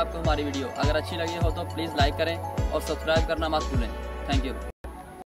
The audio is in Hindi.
आपको हमारी वीडियो। अगर अच्छी लगी हो तो प्लीज़ लाइक करें और सब्सक्राइब करना मत भूलें। Thank you